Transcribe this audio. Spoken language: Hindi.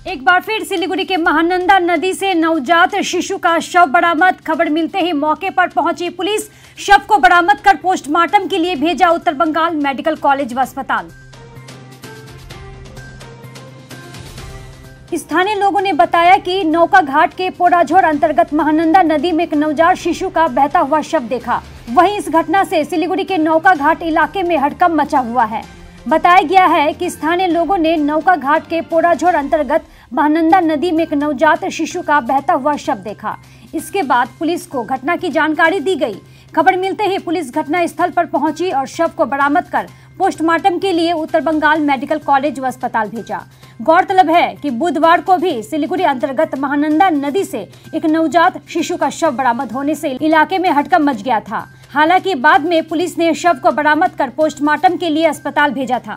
एक बार फिर सिलीगुड़ी के महानंदा नदी से नवजात शिशु का शव बरामद। खबर मिलते ही मौके पर पहुँची पुलिस। शव को बरामद कर पोस्टमार्टम के लिए भेजा उत्तर बंगाल मेडिकल कॉलेज व अस्पताल। स्थानीय लोगों ने बताया कि नौका घाट के पोराझोर अंतर्गत महानंदा नदी में एक नवजात शिशु का बहता हुआ शव देखा। वहीं इस घटना से सिलीगुड़ी के नौका घाट इलाके में हड़कंप मचा हुआ है। बताया गया है कि स्थानीय लोगों ने नौका घाट के पोराझोर अंतर्गत महानंदा नदी में एक नवजात शिशु का बहता हुआ शव देखा। इसके बाद पुलिस को घटना की जानकारी दी गई। खबर मिलते ही पुलिस घटना स्थल पर पहुँची और शव को बरामद कर पोस्टमार्टम के लिए उत्तर बंगाल मेडिकल कॉलेज व अस्पताल भेजा। गौरतलब है कि बुधवार को भी सिलीगुड़ी अंतर्गत महानंदा नदी से एक नवजात शिशु का शव बरामद होने से इलाके में हड़कंप मच गया था। हालाँकि बाद में पुलिस ने शव को बरामद कर पोस्टमार्टम के लिए अस्पताल भेजा था।